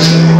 Gracias.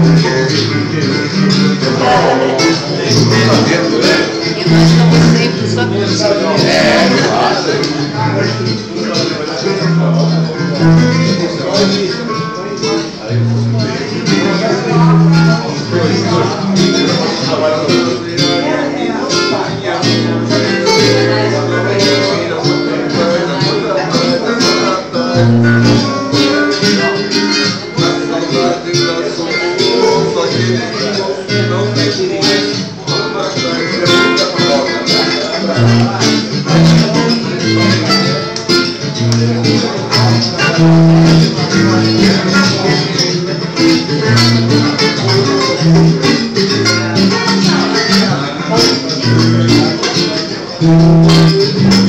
Thank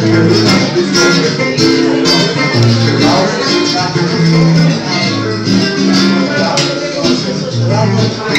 Thank you.